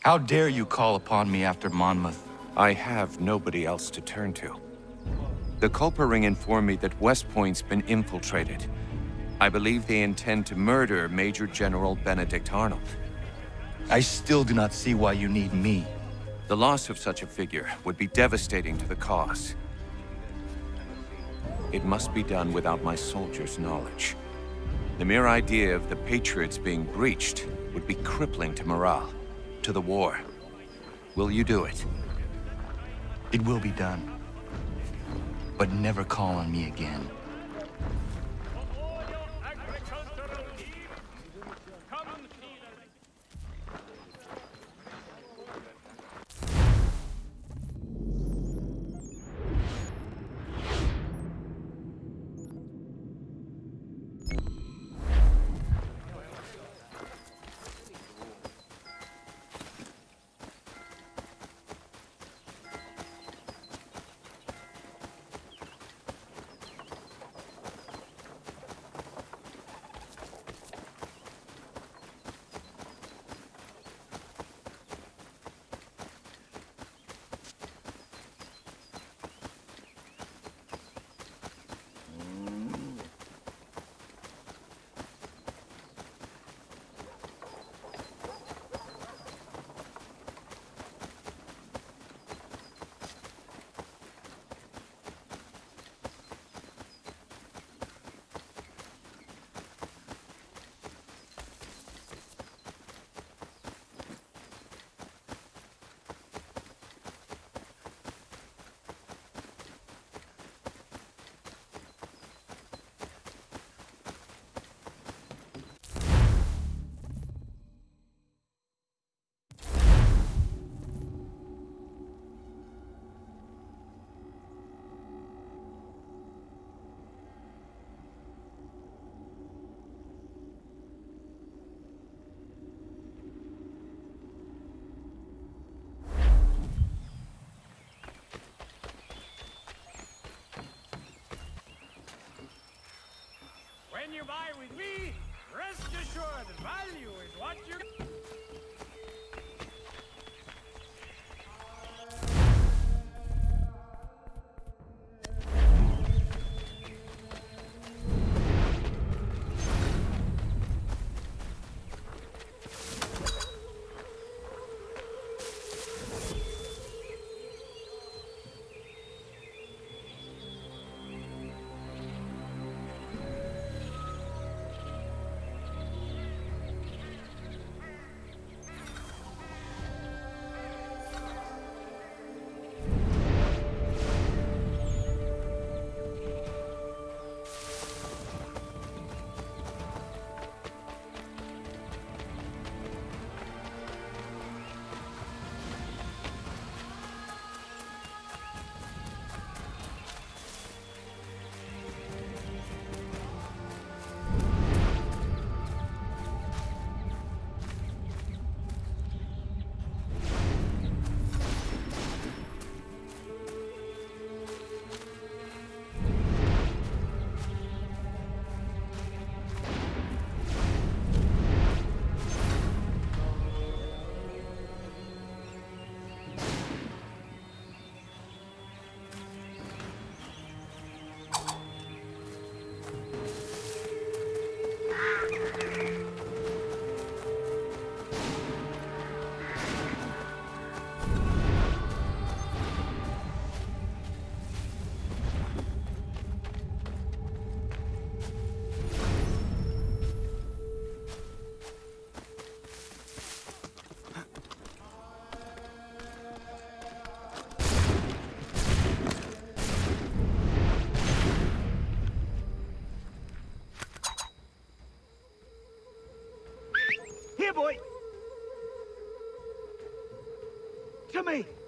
How dare you call upon me after Monmouth? I have nobody else to turn to. The Culper Ring informed me that West Point's been infiltrated. I believe they intend to murder Major General Benedict Arnold. I still do not see why you need me. The loss of such a figure would be devastating to the cause. It must be done without my soldiers' knowledge. The mere idea of the Patriots being breached would be crippling to morale, to the war. Will you do it? It will be done. But never call on me again. Buy with me, rest assured value is what you... To me!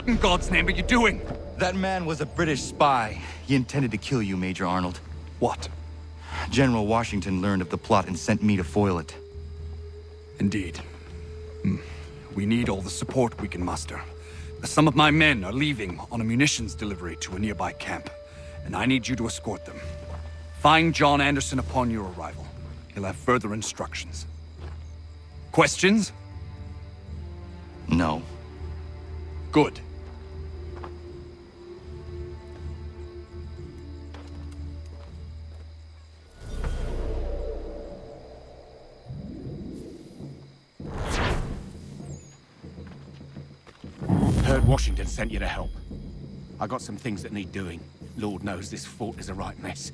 What in God's name are you doing? That man was a British spy. He intended to kill you, Major Arnold. What? General Washington learned of the plot and sent me to foil it. Indeed. Hmm. We need all the support we can muster. Some of my men are leaving on a munitions delivery to a nearby camp, and I need you to escort them. Find John Anderson upon your arrival. He'll have further instructions. Questions? No. Good. Heard Washington sent you to help. I got some things that need doing. Lord knows this fort is a right mess.